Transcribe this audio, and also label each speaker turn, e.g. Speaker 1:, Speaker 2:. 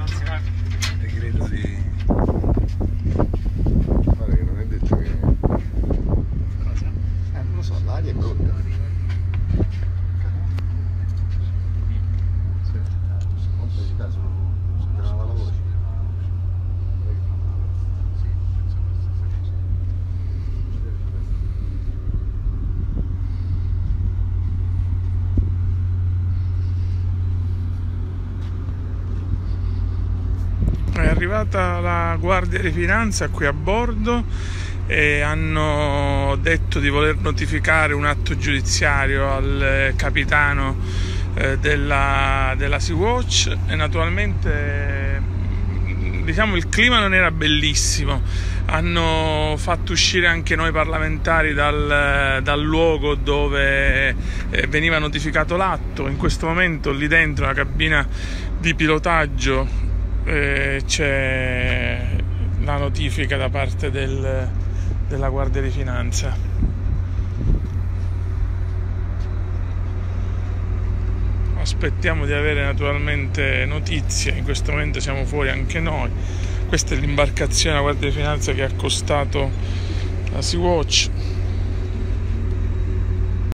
Speaker 1: non si va.
Speaker 2: Decreto di... Guarda che non è detto che... Eh, non lo so, l'aria è brutta. Sì. Conta di caso, si grava la voce. Sì, penso abbastanza
Speaker 3: È arrivata la Guardia di Finanza qui a bordo e hanno detto di voler notificare un atto giudiziario al eh, capitano eh, della, della Sea-Watch. E naturalmente mm, diciamo il clima non era bellissimo. Hanno fatto uscire anche noi parlamentari dal, dal luogo dove eh, veniva notificato l'atto. In questo momento lì dentro la cabina di pilotaggio eh, c'è la notifica da parte del- della Guardia di Finanza. Aspettiamo di avere naturalmente notizie, in questo momento siamo fuori anche noi. Questa è l'imbarcazione della Guardia di Finanza che ha accostato la Sea-Watch.